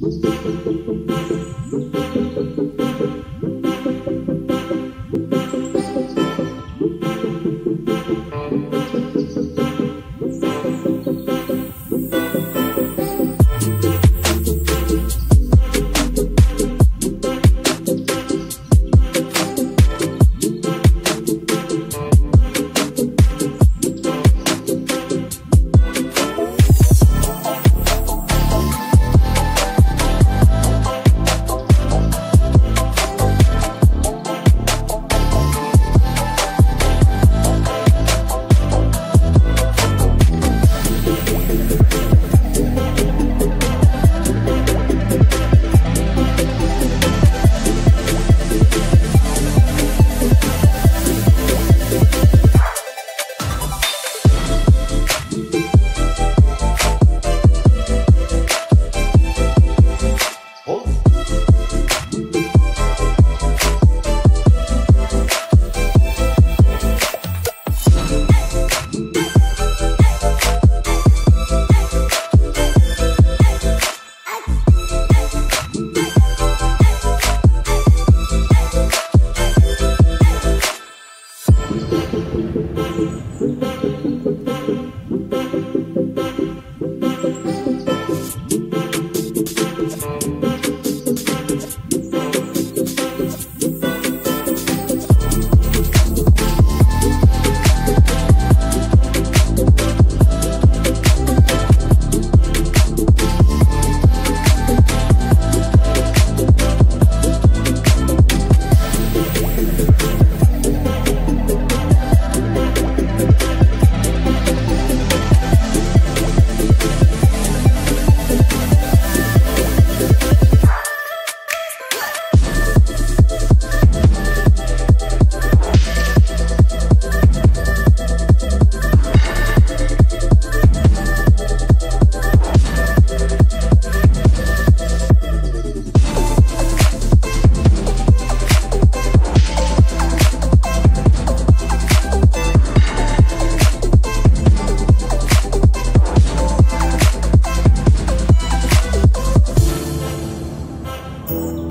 No, no, Thank you. Thank you.